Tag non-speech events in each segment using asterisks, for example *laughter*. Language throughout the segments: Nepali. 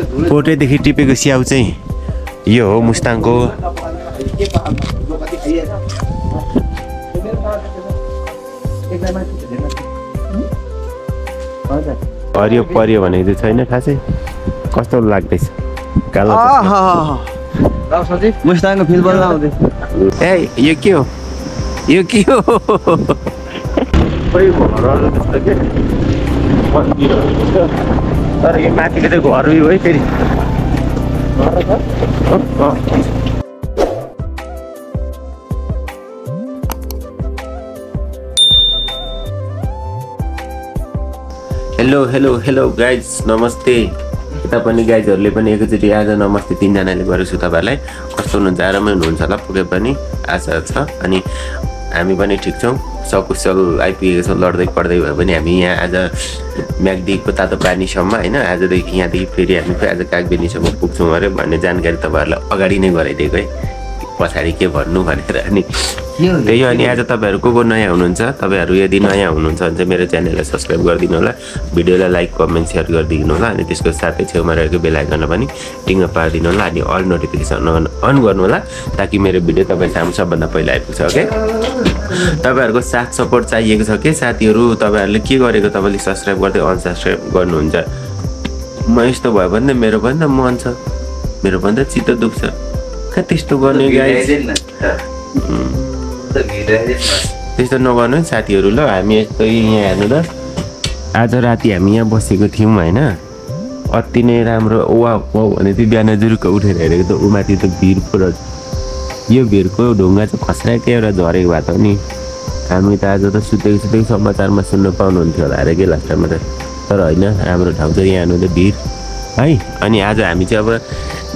पोटेदेखि टिपेको स्याउ चाहिँ यो हो मुस्ताङको। हरियो परियो भनेको चाहिँ छैन खासै। कस्तो लाग्दैछ? कालो मुस्ताङको फिल बल्ल ए यो के हो? यो के हो? *laughs* *laughs* तर यो माथिको चाहिँ घर उयो है फेरि। हेलो हेलो हेलो गाइज नमस्ते यता पनि गाइजहरूले पनि एकैचोटि आज नमस्ते तिनजनाले गरेको छु तपाईँहरूलाई। कस्तो हुनुहुन्छ? आरामै हुनुहुन्छ होला पुगे पनि। आशा छ। अनि हामी पनि ठिक छौँ। सकुशल आइपुगेको छौँ। लड्दै पढ्दै भए पनि हामी यहाँ आज म्याग्दीको तातो पानीसम्म होइन? आजदेखि यहाँदेखि फेरि हामी आज कागबेनीसम्म पुग्छौँ अरे भन्ने जानकारी तपाईँहरूलाई अगाडि नै गराइदिएको है। पछाडि के भन्नु भनेर अनि त्यही हो अनि आज तपाईँहरू को को नयाँ हुनुहुन्छ तपाईँहरू यदि नयाँ हुनुहुन्छ भने चाहिँ मेरो च्यानललाई सब्सक्राइब गरिदिनु होला भिडियोलाई लाइक कमेन्ट सेयर गरिदिनु होला अनि त्यसको साथै छेउमा रहेको बेल आइकनमा पनि टिङ्ग पारिदिनु होला अनि अल नोटिफिकेसन अन अन गर्नु होला ताकि मेरो भिडियो तपाईँ सामु सबभन्दा पहिला आइपुग्छ ओके? तपाईँहरूको साथ सपोर्ट चाहिएको छ के? साथीहरू तपाईँहरूले के गरेको तपाईँले सब्सक्राइब गर्दै अनसब्सक्राइब गर्नुहुन्छ? म यस्तो भयो भने त मेरो पनि त मन छ मेरो पनि त चित्त दुख्छ। कहाँ त्यस्तो गर्ने गाइस त्यस्तो नगर्नु है साथीहरू। ल हामी यस्तो यहाँ हेर्नु त आज राति हामी यहाँ बसेको थियौँ होइन? अति नै राम्रो वा वा भने चाहिँ बिहान जुरुक्क उठेर हेरेको त ऊ माथि त भिर पुरा। यो भिरको ढुङ्गा चाहिँ खस्राकै एउटा झरेको भएको थियो नि। हामी त आज त सुतेको सुतेको समाचारमा सुन्नु पाउनुहुन्थ्यो होला अरे के लास्टमा त। तर होइन हाम्रो ठाउँ चाहिँ यहाँ हेर्नु त भिर है? अनि आज हामी चाहिँ अब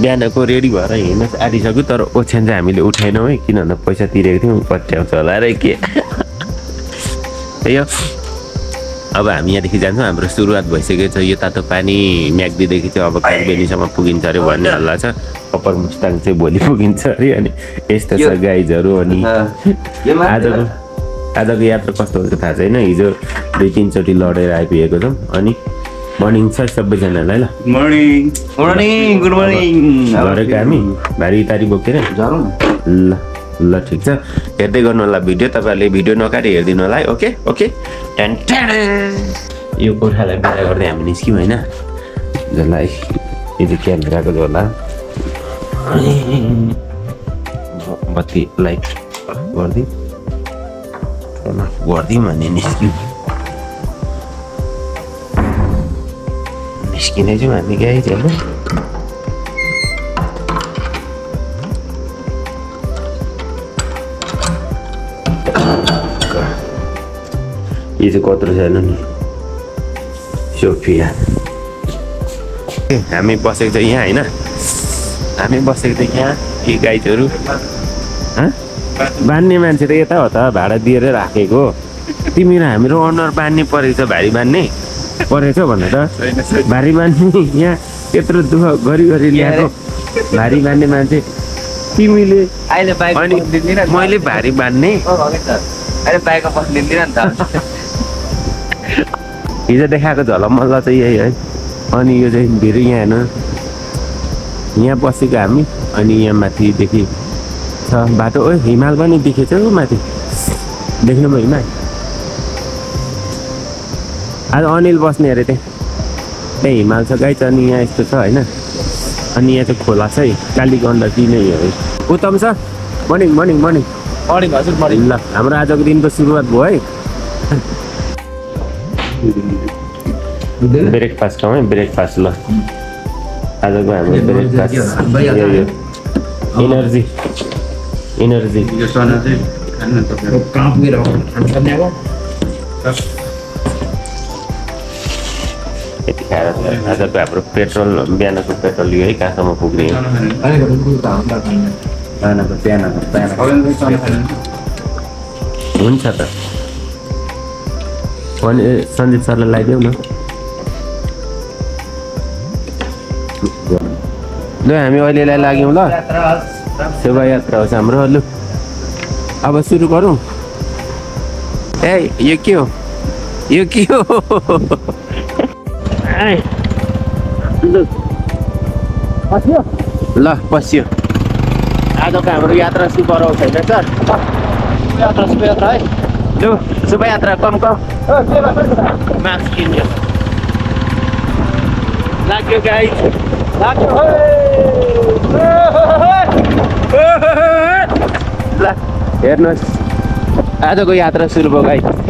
बिहानको रेडी भएर हिँड्न आँटिसक्यो तर ओछ्यान चाहिँ हामीले उठाएनौँ है किन भन्दा पैसा तिरेको थियौँ पट्याउँछ होला र के? हो अब हामी यहाँदेखि जान्छौँ हाम्रो सुरुवात भइसकेको छ यो तातो पानी म्याग्दीदेखि चाहिँ अब कागबेनीसम्म पुगिन्छ अरे भन्ने हल्ला छ। अप्पर मुस्ताङ चाहिँ भोलि पुगिन्छ अरे अनि यस्तो छ गाइजहरू अनि आजको आजको यात्रा कस्तो हुन्छ थाहा छैन? हिजो दुई तिनचोटि लडेर आइपुगेको छौँ अनि मर्निङ छ सबैजनालाई ल मर्निङ मर्निङ गुड मर्निङ गरेको हामी भारी तारी बोकेर झरौँ ल ल ठिक छ। हेर्दै गर्नु होला भिडियो तपाईँहरूले भिडियो नकाटी हेरिदिनु होला है ओके? ओके। यो गोर्खालाई बिदा गर्दै हामी निस्क्यौँ होइन? जसलाई यो चाहिँ क्यामेराको झोला बत्ती लाइट गरिदिउँ। गरिदिउँ भने निस्क्यौँ। निस्किँदैछौँ हामी गाइजहरू यो चाहिँ कत्रो छ हेर्नु नि सोफिया ए, हामी बसेको छ यहाँ होइन हामी बसेको छ यहाँ यी गाइजहरू हँ? बान्ने मान्छे त यता हो त भाडा दिएर राखेको तिमी र हाम्रो अनुहार बान्ने परेको छ भारी बान्ने परेछ भनेर त भारी बान्ने यहाँ त्यत्रो दुःख गरी गरी ल्याएको। भारी बान्ने मान्छे। तिमीले मैले भारी बान्ने अहिले बाइकमा बस्नु दिँदिन नि त। हिजो देखाएको झलमल्ल चाहिँ यही है। अनि यो चाहिँ धेरै यहाँ हेर्नु। यहाँ बसेको हामी। अनि यहाँ माथिदेखि छ। बाटो। ओ हिमाल पनि देखेछ माथि। देख्नु भयो हिमाल? आज अनिल बस्ने अरे त्यहाँ। त्यहाँ हिमाल छ गाई छ अनि यहाँ यस्तो छ होइन? अनि यहाँ चाहिँ खोला छ है काली गण्डकी नै हो है। उत्तम छ मर्निङ मर्निङ मर्निङ मर्निङ हजुर मर्निङ ल हाम्रो आजको दिनको सुरुवात भयो है। ब्रेकफास्ट खाउँ है ब्रेकफास्ट ल। आजको हाम्रो ब्रेकफास्ट इनर्जी इनर्जी यति खाएर चाहिँ आजको हाम्रो पेट्रोल बिहानको पेट्रोल यो है कहाँसम्म पुग्ने हुन्छ त भने सन्दीप सरलाई लगाइदेऊ न ल हामी अहिलेलाई लाग्यौँ ल सेवा यात्रा होस् हाम्रो लु अब सुरु गरौँ ए यो के हो यो के हो आइ, लु पस्यो आजको हाम्रो यात्रा शुभ रहोस् होइन सर यात्रा शुभयात्रा है लु शुभयात्रा कम कम मास्क किन्यो लाग्यो गाई लाग्यो ल हेर्नुहोस् आजको यात्रा सुरु भयो गाई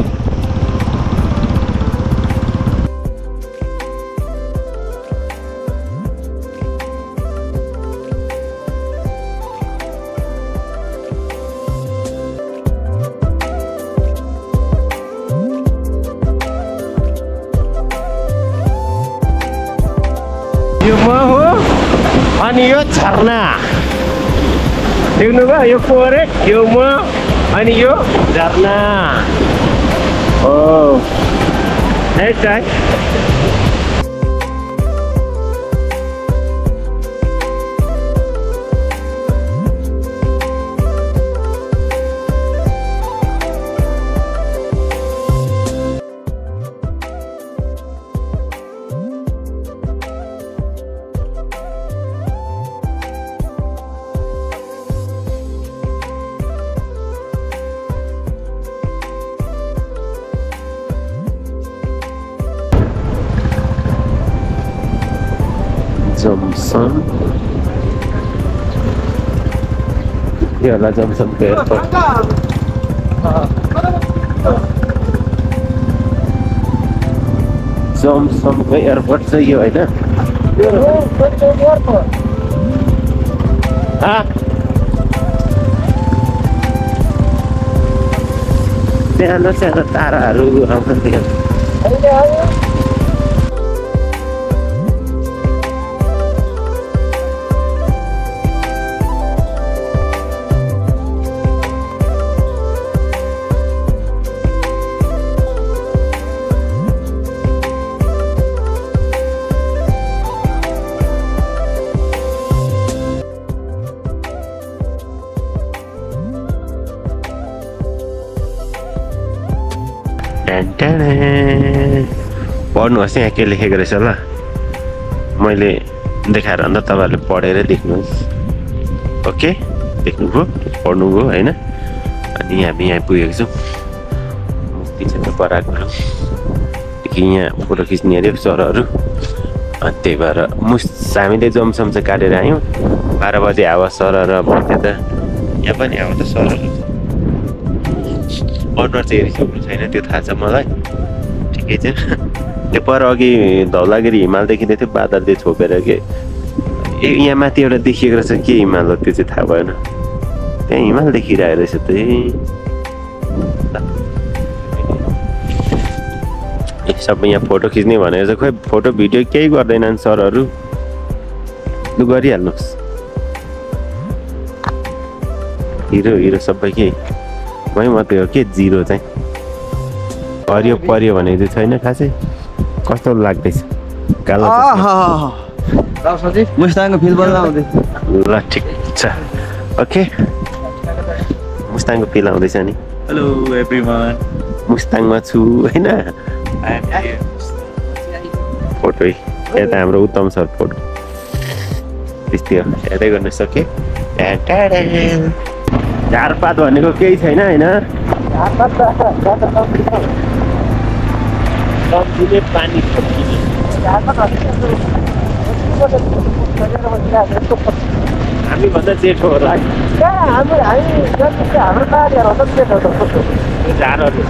अनि यो झरना देख्नुभयो यो कोरे यो म अनि यो झरना हो है जमसम यो होला जमसमको एयरपोर्ट जमसमको एयरपोर्ट चाहिँ यो होइन? सानो सानो ताराहरू आउँछन् पढ्नुहोस् यहाँ के लेखेको रहेछ ल। मैले देखाएर अन्त तपाईँहरूले पढेर देख्नुहोस् ओके? देख्नुभयो पढ्नुभयो होइन? अनि हामी यहाँ पुगेको छौँ। मुक्ति क्षेत्र बराकदेखि यहाँ फोटो खिच्ने अरे सरहरू। अनि त्यही भएर मुस हामीले चाहिँ काटेर आयौँ। बाह्र बजे हावा सरहरू अब त यहाँ पनि अब त सरहरू। अनुहार चाहिँ हेरिसक्नु छैन त्यो थाहा छ मलाई। ठिकै छ। त्यो पर अघि धौलागिरी हिमाल देखिँदै थियो बादलले छोपेर के ए यहाँ माथि एउटा देखिएको रहेछ के हिमाल हो त्यो चाहिँ थाहा भएन त्यहाँ हिमाल देखिरहेको रहेछ त ए सबै यहाँ फोटो खिच्ने भनेर चाहिँ खोइ फोटो भिडियो केही गर्दैनन् सरहरू लु गरिहाल्नुहोस् हिरो हिरो सबै के मै मात्रै हो के जिरो चाहिँ हरियो परियो भने चाहिँ छैन खासै कस्तो लाग्दैछ? मुस्ताङको फिल बल्ल आउँदै। ल ठिक छ। ओके। मुस्ताङको फिल आउँदैछ नि। हेलो एभ्रिवान मुस्ताङमा छु होइन? फोटो यता हाम्रो उत्तम सर फोटो। त्यस्तै हो। हेर्दै गर्न सके झारपात भनेको केही छैन होइन? सम्झिने पानी छोड्किने हामीभन्दा जेठो होला झारहरू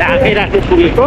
ढाकै राख्ने पुगेको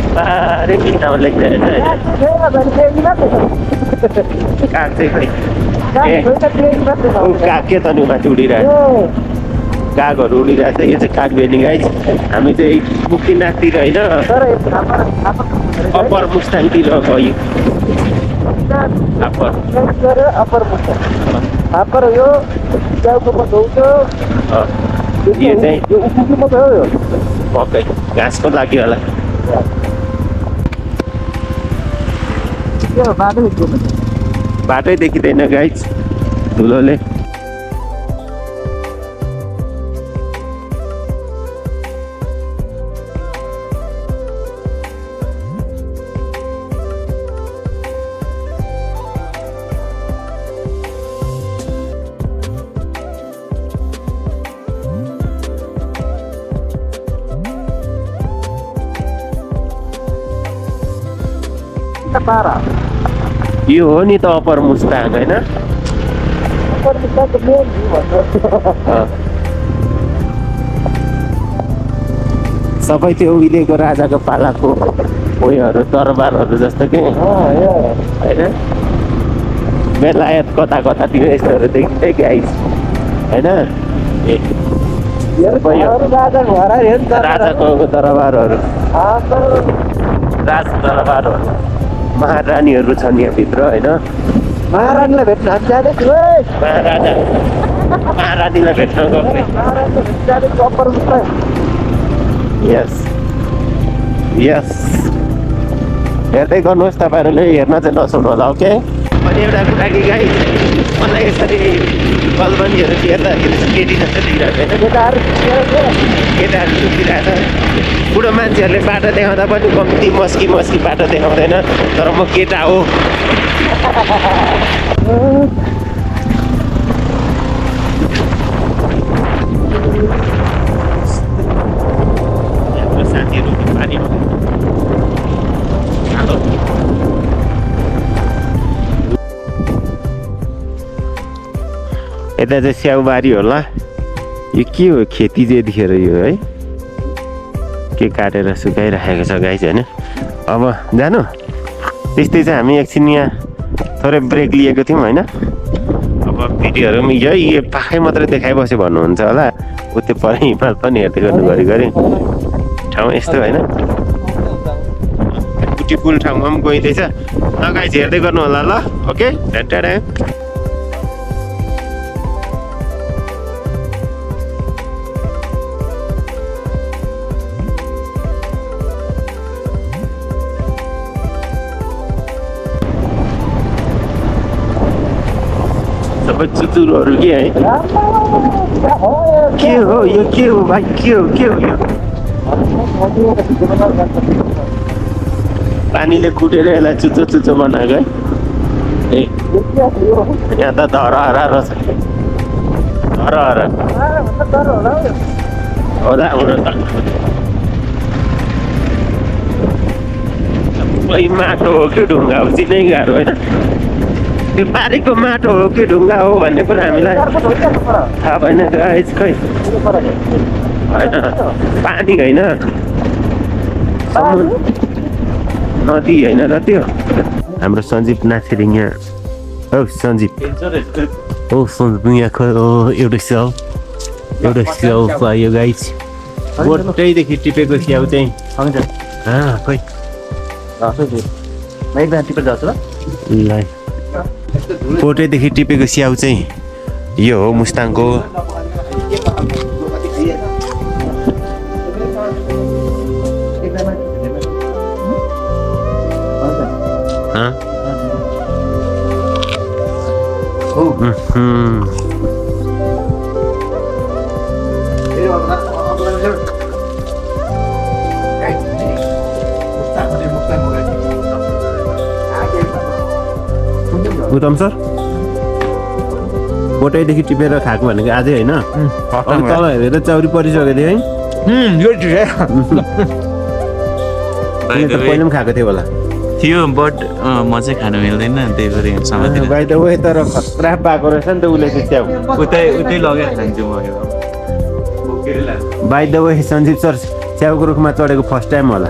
बाह्रै मिठामा लेख्दैन काग चाहिँ खै काग उडिरहेको कागहरू उडिरहेको छ यो चाहिँ काग हामी चाहिँ मुक्तिनाथतिर होइन अप्पर मुस्ताङतिर यो चाहिँ घाँसको लागि होला बाटो देखिँदैन। गाइज धुलोले। यो हो नि त अप्पर मुस्ताङ होइन। सबै त्यो उहिलेको राजाको पालाको उयोहरू दरबारहरू जस्तो के होइन बेलायत कता कतातिर यस्तोहरू देखिँदै गाइस होइन ए सबै यो राजाको घर अरे नि त राजाको दरबारहरू राज दरबारहरू महारानीहरू छन् यहाँभित्र होइन? महारानीलाई भेट्न हामी जाँदैछु है। महाराजा। महारानीलाई भेट्न गएको यस यस हेर्दै गर्नुहोस् तपाईँहरूले हेर्न चाहिँ नसुन्नु होला ओके अनि एउटा कुरा कि गाई मलाई यसरी कलबन्दीहरू हेर्दाखेरि चाहिँ केटी जस्तो देखिरहेको होइन केटाहरू केटाहरू सुतिरहेको बुढो मान्छेहरूले बाटो देखाउँदा पनि कम्ती मस्की मस्की बाटो देखाउँदैन तर म केटा हो। *laughs* यता चाहिँ स्याउबारी होला। यो के हो? खेती चाहिँ यतिखेर यो है? के काटेर सुकाइराखेको छ गाई चाहिँ होइन? अब जानु। त्यस्तै चाहिँ हामी एकछिन यहाँ थोरै ब्रेक लिएको थियौँ होइन? अब भिडियोहरू पनि यही पाखै मात्रै देखाइबस्यो भन्नुहुन्छ होला। उतै पर हिमाल पनि हेर्दै गर्नु घरिघरि ठाउँ यस्तो होइन? ब्युटिफुल ठाउँमा पनि गइँदैछ। ल गाइज हेर्दै गर्नु होला ल। ओके? टाढा चुचुरोहरू के है के हो यो के हो भाइ के हो के हो यो पानीले कुटेर यसलाई चुचो चुचो बनाएको है ए यहाँ त धरहरा रहेछ धरहरा होला हुन त सबै माटो हो कि ढुङ्गा हो चिनै गाह्रो होइन त्यो बारीको माटो हो कि ढुङ्गा हो भन्ने पनि हामीलाई थाहा भएन गाइस खै होइन पानी होइन नदी होइन र त्यो हाम्रो सञ्जीव नाथिरिङ यहाँ औ सञ्जीव ओ सञ्जीव यहाँ खै ओ एउटै स्याउ एउटै स्याउ पायो गाइस गोटैदेखि टिपेको स्याउ चाहिँ खै टिपेर जान्छ ल ल कोटेदेखि टिपेको स्याउ चाहिँ यो हो मुस्ताङको सर कोटैदेखि टिपेर खाएको भनेको आजै होइन? तल हेरेर चौरी परिसकेको थियो है। *laughs* त पहिला पनि खाएको थियो होला। थियो बट म चाहिँ खानु मिल्दैन त्यही समातिर बाई द वे तर खतरा पाएको रहेछ नि त उसले चाहिँ स्याउ उतै उतै लगेर खान्छु म by the way Sanjeev sir स्याउको रुखमा चढेको फर्स्ट टाइम होला।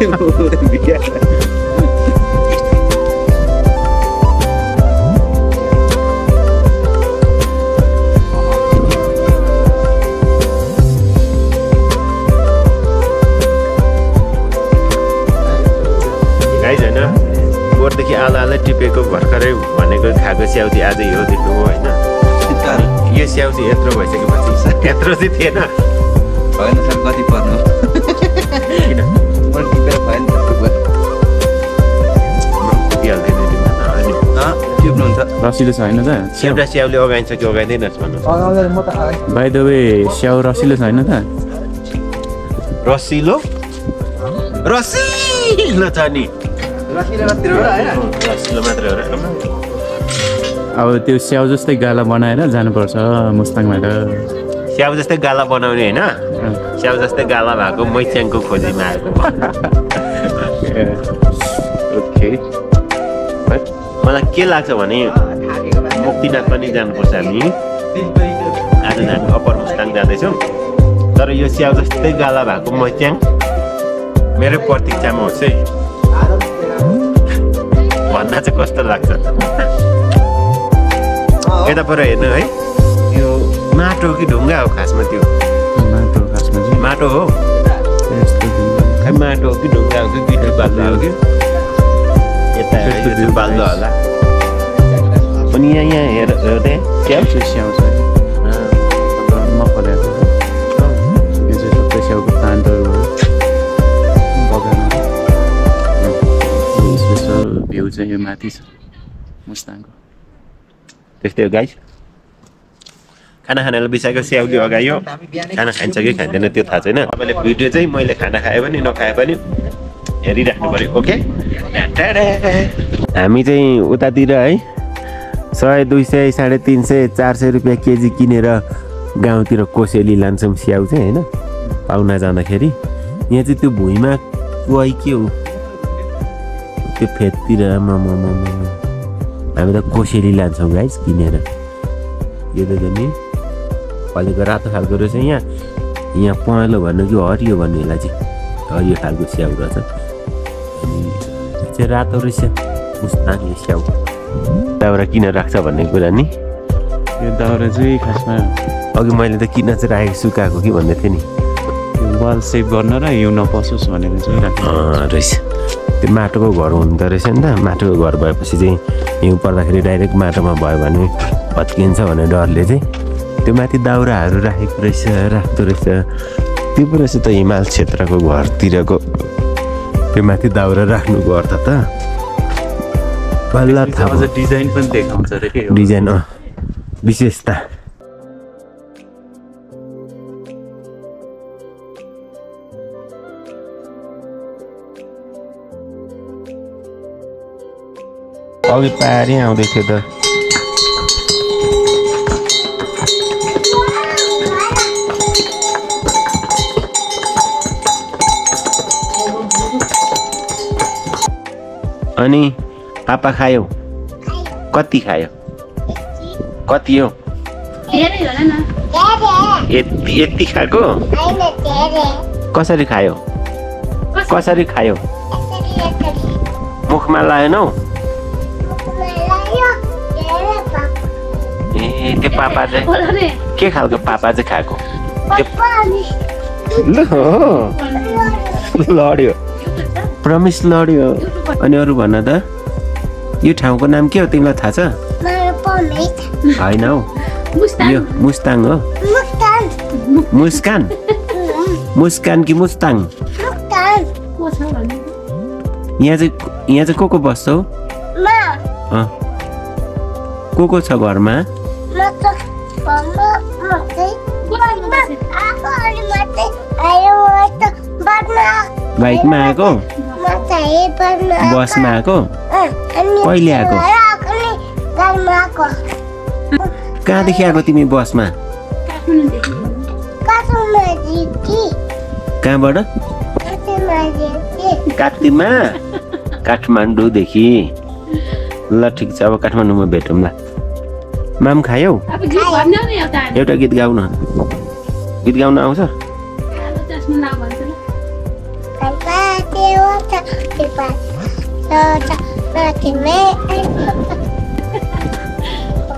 गाइज होइन बोटदेखि आला आलै टिपेको भर्खरै भनेको खाएको स्याउती आजै हो देख्नु हो होइन? यो स्याउ चाहिँ यत्रो भइसकेपछि यत्रो चाहिँ थिएन। भएन सर कति पर्नु? किन? पुगिहाल्दैन। अनि टिप्नुहुन्छ रसिलो छ होइन त एउटा स्याउले अगाइन्छ कि अगाइँदैनस् भन्नु म त बाई द वे स्याउ रसिलो छ होइन त रसिलो रसिलो छ नि रसिलो मात्रै हो र अब त्यो स्याउ जस्तै गाला बनाएर जानुपर्छ मुस्ताङमा त स्याउ जस्तै गाला बनाउने होइन। स्याउ जस्तै गाला भएको मैच्याङको खोजीमा आएको ओके मलाई के लाग्छ भने मुक्तिनाथ पनि जानुपर्छ हामी आज हामी अप्पर मुस्ताङ जाँदैछौँ तर यो स्याउ जस्तै गाला भएको मैच्याङ मेरै प्रतीक्षामा होस् है भन्दा चाहिँ कस्तो लाग्छ यता पर हेर्नु है यो माटो कि ढुङ्गा हो खासमा त्यो माटो माटो हो यस्तो। खै माटो हो कि ढुङ्गा हो कि गिटी बाल्दो हो कि यता बाल्दो होला अनि यहाँ यहाँ हेर हेर्दै स्याउ स्याउ छ मफल्याएको यो चाहिँ सबै स्याउको प्लान्टहरू भयो बगानमा स्पेसल भ्यू चाहिँ यो माथि छ मुस्ताङको त्यस्तै हो गाइस खाना खानालाई बिसाएको स्याउले अगायो खाना खान्छ कि खाँदैन त्यो थाहा छैन। तपाईँले भिडियो चाहिँ मैले खाना खाए पनि नखाए पनि हेरिराख्नु पऱ्यो ओके? हामी चाहिँ उतातिर है सय दुई सय साढे तिन सय चार सय रुपियाँ केजी किनेर गाउँतिर कोसेली लान्छौँ स्याउ चाहिँ होइन? पाहुना जाँदाखेरि। यहाँ चाहिँ त्यो भुइँमा कुवाई के हो? त्यो फेदतिर आमा हामी त कोसेली लान्छौँ गाइस किनेर। यो त नि फलेको रातो खालको रहेछ यहाँ। यहाँ पहेँलो भन्नु कि हरियो भन्नु यसलाई चाहिँ हरियो खालको स्याउ रहेछ। अनि चाहिँ रातो रहेछ। स्याउ। त्यहाँबाट किन राख्छ भन्ने कुरा नि। यो दाउरा चाहिँ खासमा अघि मैले त किन चाहिँ राखेको सुकाएको कि भन्दै थिएँ नि। वाल सेभ गर्न र हिउँ नपसोस् भनेर चाहिँ रहेछ। त्यो माटोको घर हुँदो रहेछ नि त। माटोको घर भएपछि चाहिँ हिउँ पर्दाखेरि डाइरेक्ट माटोमा भयो भने भत्किन्छ भन्ने डरले चाहिँ। त्यो माथि दाउराहरू राखेको रहेछ राख्दो रहेछ। त्यो पो रहेछ त हिमाल क्षेत्रको घरतिरको। त्यो माथि दाउरा राख्नुको अर्थ त बल्ल थाहा। डिजाइन पनि देखाउँछ। डिजाइन अँ। विशेषता अघि पारि आउँदै थियो त। अनि पापा खायो कति खायो कति हो यति यति खाएको कसरी खायो कसरी खायो मुखमा लाएनौ ए त्यो पापा चाहिँ के खालको पापा चाहिँ खाएको लड्यो प्रमिस लड्यो अनि अरू भन त यो ठाउँको नाम के हो तिमीलाई थाहा छ? होइन हौ। मुस्ताङ। यो मुस्ताङ हो। मुस्कान। मुस्कान कि मुस्ताङ? भन्नु? यहाँ चाहिँ यहाँ चाहिँ को को बस्छ हौ? अँ। को को छ घरमा? बाइकमा आएको बसमा आएको? कहिले आएको? कहाँदेखि आएको तिमी बसमा? काठमाडौँदेखि कहाँबाट? काठीमा काठमाडौँदेखि। ल ठिक छ अब काठमाडौँमा भेटौँला माम खायौ? एउटा गीत गाउन। गीत गाउन आउँछ?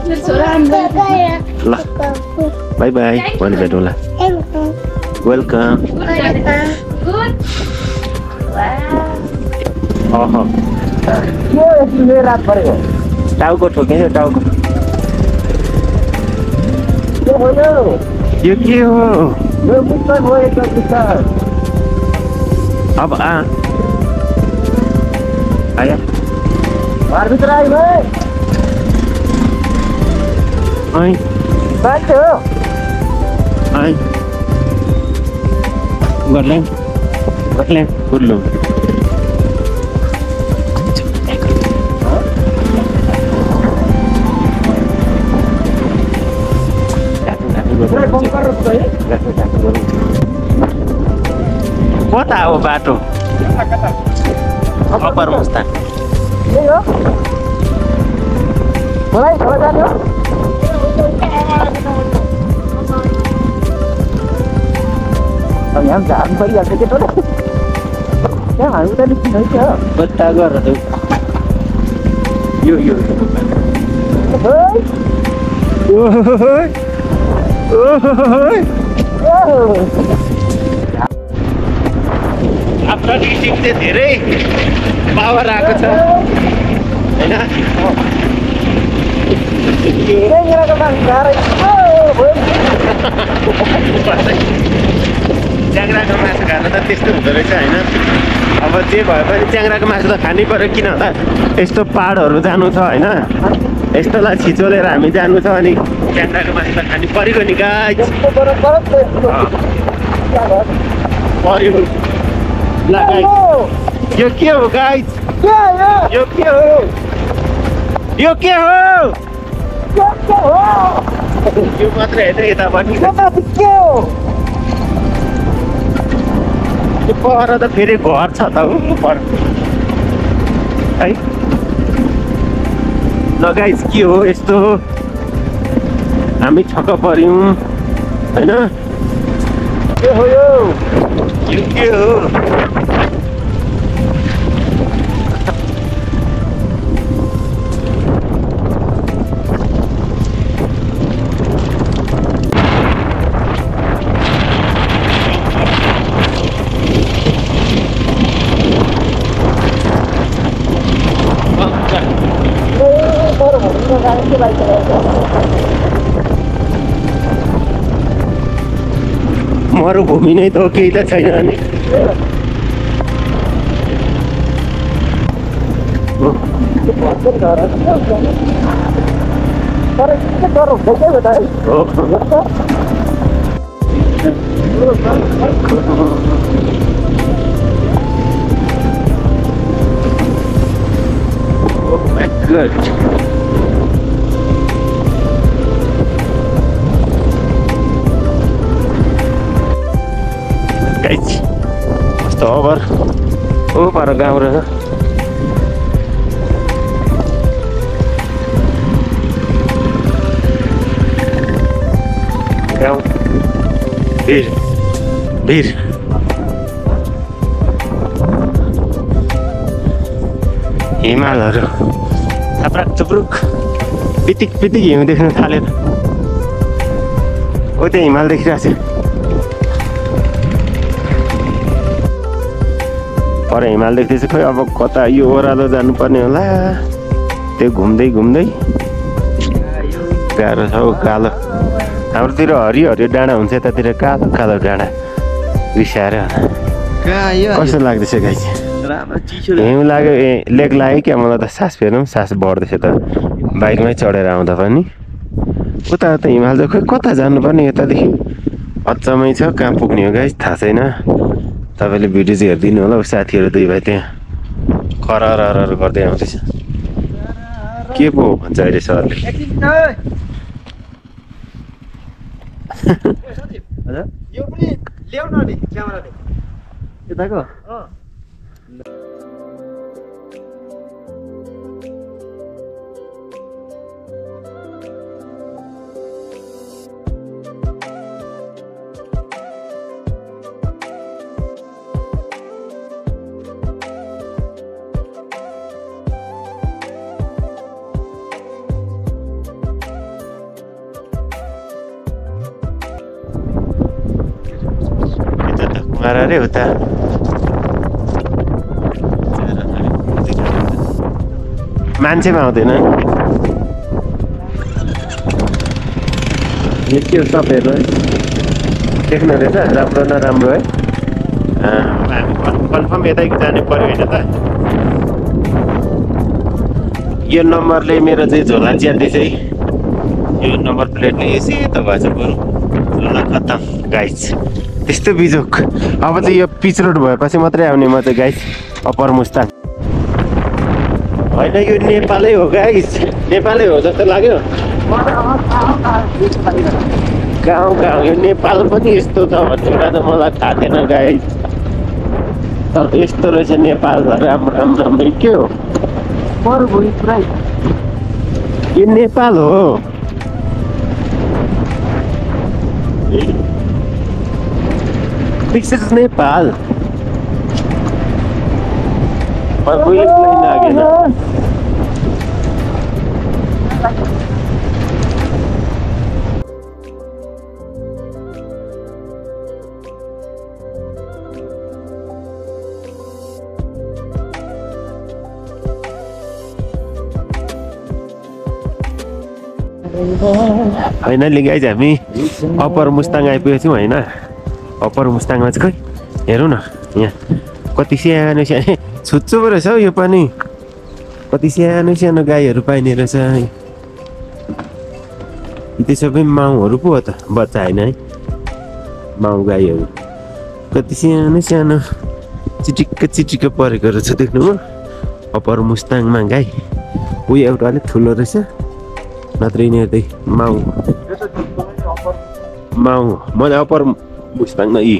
मेरो छोरा आउनु ल बाई बाई भने भेटौँला वेलकम गुड अह टाउको ठोकिन्छ टाउको यो के हो अब ऐ गर्ले गर्ले कुर्लु कता हो बाटो? Upper Mustang đi nữa. Vào đây vào đây nữa. Tao nhảm cả anh phải cái chết đó Cái mà cũng tới đi nữa chứ Betul gua tu Yo yo Hei Hei Hei Hei चाहिँ धेरै पावर आएको छ। होइन? च्याङ्राको मासु खानु त त्यस्तो हुँदो रहेछ होइन? अब जे भए पनि च्याङ्राको मासु त खानै पऱ्यो किन भन्दा यस्तो पाहाडहरू जानु छ होइन? यस्तोलाई छिचोलेर हामी जानु छ अनि च्याङ्राको मासु त खानु परेको नि गाई पर्यो ल गाई यो के हो गाई यो के हो यो के हो यो मात्रै होइन यता पनि यो पर त फेरि घर छ त ऊ पर है लगाइस के हो यस्तो हामी छक्क पर्यौँ होइन के हो यो के हो मरुभूमि नै त हो केही त छैन अनि हो Oh my god. कस्तो ओभर ओ पर गाउँ रहेछ गाउँ। भिर भिर हिमालहरू। छाप्राक चुप्रुक। पितिक पितिक हिउँ देख्न थालेर त्यहाँ हिमाल देखिरहेको छ पर हिमाल देख्दैछ खोइ अब कता यो ओह्रालो जानुपर्ने होला। त्यो घुम्दै घुम्दै। गाह्रो छ हौ कालो। हाम्रोतिर हरियो हरियो डाँडा हुन्छ यतातिर कालो कालो डाँडा। रिसाएर कस्तो लाग्दैछ गाई? हिउँ लाग्यो ए लेक लाग्यो क्या? मलाई त सास फेर्नु सास बढ्दैछ त। बाइकमै चढेर आउँदा पनि। उता त हिमाल चाहिँ खोइ कता जानुपर्ने यतादेखि? अचम्मै छ कहाँ पुग्ने हो गाई? थाहा छैन। तपाईँले भिडियो चाहिँ हेरिदिनु होला साथीहरू दुई भाइ त्यहाँ खरर गर्दै आउँदैछ। के पो भन्छ अरे सरले? यो पनि ल्याउन नि क्यामेराले। यताको? कुमार अरे उता मान्छे पनि आउँदैन यो के हो तपाईँहरू है देख्नु रहेछ राम्रो न राम्रो है हामी कन्- कन्फर्म यतै जानु पऱ्यो होइन त यो नम्बरले मेरो चाहिँ झोला च्यात्दै चाहिँ यो नम्बर प्लेटले यसै त भएछ बरु झोला खत्तम गाइस त्यस्तो बिजोक अब चाहिँ यो पिच रोड भएपछि मात्रै आउने म चाहिँ गाइस अप्पर मुस्ताङ। होइन यो नेपालै हो गाइस नेपालै हो जस्तो लाग्यो। गाउँ गाउँ यो नेपाल पनि यस्तो छ भन्ने कुरा त मलाई थाहा थिएन गाइस तर यस्तो रहेछ नेपाल राम्रो राम्रो राम्रो के हो? यो नेपाल हो। होइन लगि आइज हामी अप्पर मुस्ताङ आइपुगेछौँ होइन अप्पर मुस्ताङमा चाहिँ खै हेरौँ न यहाँ कति सानो सानो छुच्चो पो रहेछ हौ यो पनि कति सानो सानो गाईहरू पाइने रहेछ त्यो सबै माउहरू पो हो त बच्चा होइन है माउ गाईहरू कति सानो सानो चिटिक्क चिटिक्क परेको रहेछ देख्नुभयो अप्पर मुस्ताङमा गाई उयो एउटा अलिक ठुलो रहेछ नत्र यिनीहरू चाहिँ माउ माउ मैले अप्पर मुस्ताङमा यी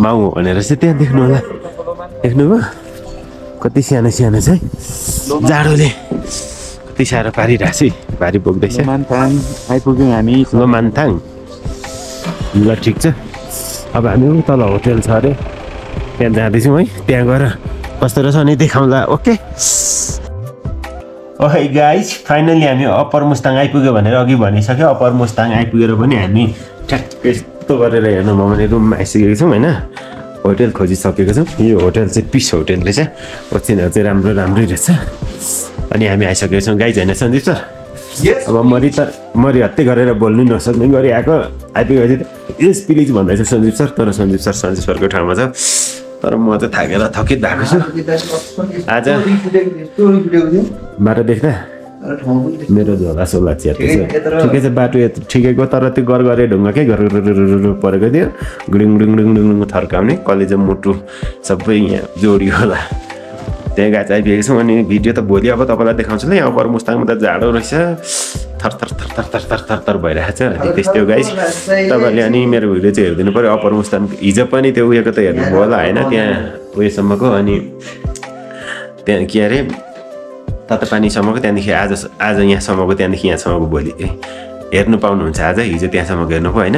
माउ भनेर चाहिँ त्यहाँ देख्नु होला देख्नुभयो कति सानो सानो छ है जाडोले कति साह्रो पारिरहेको छ है भारी बोक्दैछ आइपुग्यौँ हामी ल मानथाङ ल ठिक छ अब हामी तल होटेल छ अरे त्यहाँ जाँदैछौँ है त्यहाँ गएर कस्तो रहेछ अनि देखाउँला ओके ओके गाइस फाइनली हामी अप्पर मुस्ताङ आइपुग्यो भनेर अघि भनिसक्यो अप्पर मुस्ताङ आइपुगेर पनि हामी ठ्याक्क यस्तो गरेर हेर्नु भयो भने रुममा आइसकेको छौँ होइन? होटेल खोजिसकेको छौँ। यो होटेल चाहिँ पिस होटेल रहेछ ओछिनहरू चाहिँ राम्रो राम्रै रहेछ। अनि हामी आइसकेको छौँ। गाइज होइन सन्दीप सर? अब मरि त मरि हत्ते गरेर बोल्नु नसक्ने गरी आएको आइपुगेपछि त यस प्लिज भन्दैछ सन्दीप सर। तर सन्दीप सर सन्दीप सरको ठाउँमा छ। तर म चाहिँ थाकेर थकित भएको छु। आज बाटो देख्दा? मेरो झोला सोला च्यात्दै छ। ठिकै छ बाटो यता ठिकैको तर त्यो गर गरे ढुङ्गाकै घर परेको थियो। गुडुङ डुङ डुङ डुङ थर्काउने कलेजो मुटु सबै यहाँ जोडियो होला। त्यहाँ गाछ आइपुगेको छौँ अनि भिडियो त भोलि अब तपाईँलाई देखाउँछु ल यहाँ अप्पर मुस्ताङमा त जाडो रहेछ। थर थर थर थर थर थर थर थर भइरहेको छ। अनि त्यस्तै हो गाइस तपाईँले अनि मेरो भिडियो चाहिँ हेरिदिनु पऱ्यो अप्पर मुस्ताङ हिजो पनि त्यो उयोको त हेर्नुभयो होला होइन? त्यहाँ उयोसम्मको अनि त्यहाँ के अरे? तातापानीसम्मको त्यहाँदेखि आज आज यहाँसम्मको त्यहाँदेखि यहाँसम्मको भोलि ए, हेर्नु पाउनुहुन्छ आज हिजो त्यहाँसम्मको हेर्नुभयो होइन?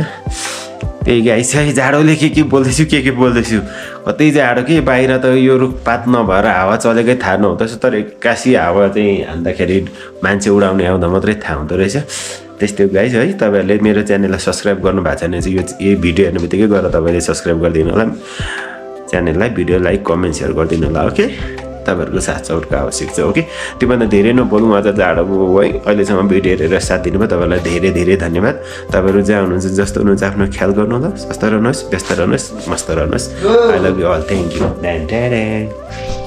त्यही गाइस है जाडोले के के बोल्दैछु के के बोल्दैछु? कतै जाडो के बाहिर त यो रुखपात नभएर हावा चलेकै थाहा नहुँदैछ तर एक्कासी हावा चाहिँ हान्दाखेरि मान्छे उडाउने आउँदा मात्रै थाहा हुँदो रहेछ। त्यस्तै गाइस है तपाईँहरूले मेरो च्यानललाई सब्सक्राइब गर्नु भएको छैन चाहिँ यो यही भिडियो हेर्नु बित्तिकै गएर तपाईँले सब्सक्राइब गरिदिनु होला। च्यानललाई भिडियो लाइक कमेन्ट सेयर गरिदिनु होला ओके? तपाईँहरूको साथ सपोर्टको आवश्यक छ ओके? त्योभन्दा धेरै नबोलौँ आज जाडो है अहिलेसम्म भिडियो हेरेर साथ दिनुभयो तपाईँलाई धेरै धेरै धन्यवाद। तपाईँहरू जहाँ हुनुहुन्छ जस्तो हुनुहुन्छ आफ्नो ख्याल गर्नु होला स्वस्थ रहनुहोस् व्यस्त रहनुहोस् मस्त रहनुहोस्। I love you all thank you